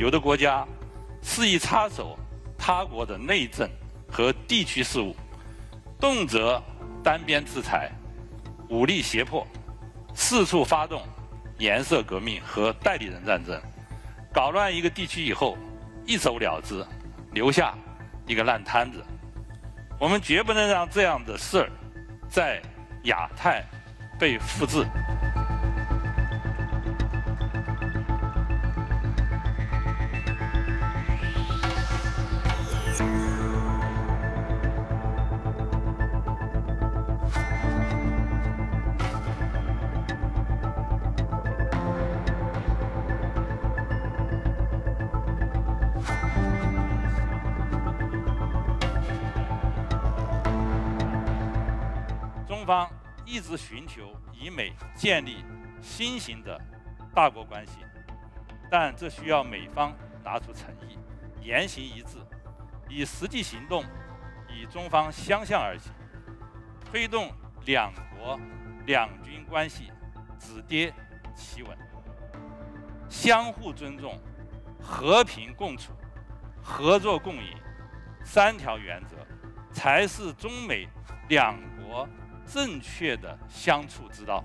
有的国家肆意插手他国的内政和地区事务，动辄单边制裁、武力胁迫，四处发动颜色革命和代理人战争，搞乱一个地区以后一走了之，留下一个烂摊子。我们绝不能让这样的事儿在亚太被复制。方一直寻求以美建立新型的大国关系，但这需要美方拿出诚意，言行一致，以实际行动与中方相向而行，推动两国两军关系止跌企稳，相互尊重、和平共处、合作共赢三条原则，才是中美两国。正确的相处之道。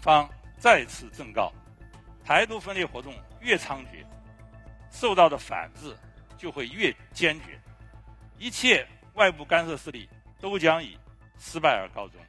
方再次正告：台独分裂活动越猖獗，受到的反制就会越坚决，一切外部干涉势力都将以失败而告终。